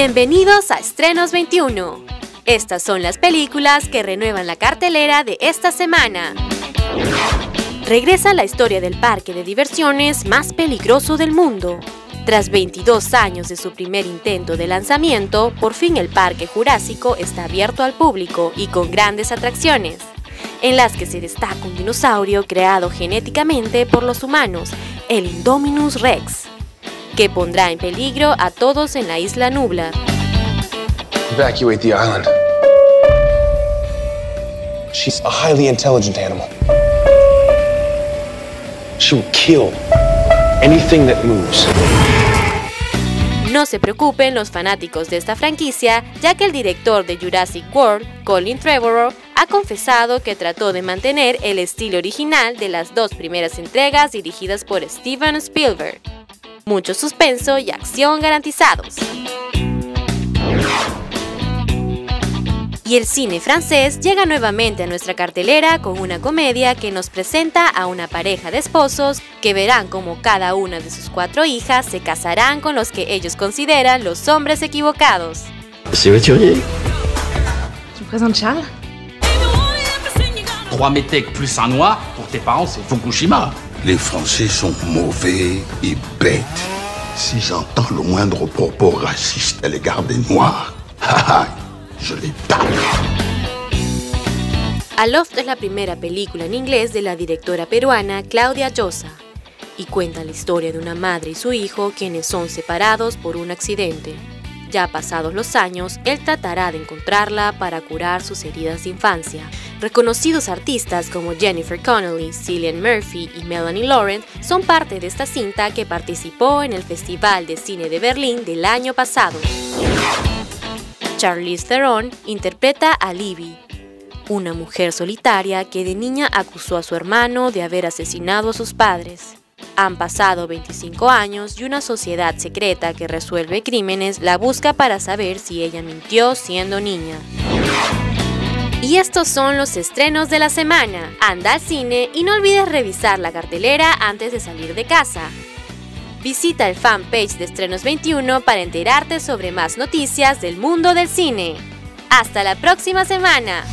Bienvenidos a Estrenos 21. Estas son las películas que renuevan la cartelera de esta semana. Regresa la historia del parque de diversiones más peligroso del mundo. Tras 22 años de su primer intento de lanzamiento, por fin el Parque Jurásico está abierto al público y con grandes atracciones, en las que se destaca un dinosaurio creado genéticamente por los humanos, el Indominus Rex que pondrá en peligro a todos en la isla Nublar. Evacuate the island. She's a highly intelligent animal. She will kill anything that moves. No se preocupen los fanáticos de esta franquicia, ya que el director de Jurassic World, Colin Trevorrow, ha confesado que trató de mantener el estilo original de las dos primeras entregas dirigidas por Steven Spielberg mucho suspenso y acción garantizados. Y el cine francés llega nuevamente a nuestra cartelera con una comedia que nos presenta a una pareja de esposos que verán como cada una de sus cuatro hijas se casarán con los que ellos consideran los hombres equivocados. Tu présentes Charles Trois métèques plus un noir, pour tes parents, c'est Fukushima. Les Français sont mauvais et bêtes. Si j'entends le moindre propos raciste à l'égard des Noirs, je les tape. Aloft es la primera película en inglés de la directora peruana Claudia Llosa y cuenta la historia de una madre y su hijo quienes son separados por un accidente. Ya pasados los años, él tratará de encontrarla para curar sus heridas de infancia. Reconocidos artistas como Jennifer Connelly, Cillian Murphy y Melanie Laurent son parte de esta cinta que participó en el Festival de Cine de Berlín del año pasado. Charlize Theron interpreta a Libby, una mujer solitaria que de niña acusó a su hermano de haber asesinado a sus padres. Han pasado 25 años y una sociedad secreta que resuelve crímenes la busca para saber si ella mintió siendo niña. Y estos son los estrenos de la semana. Anda al cine y no olvides revisar la cartelera antes de salir de casa. Visita el fanpage de Estrenos 21 para enterarte sobre más noticias del mundo del cine. Hasta la próxima semana.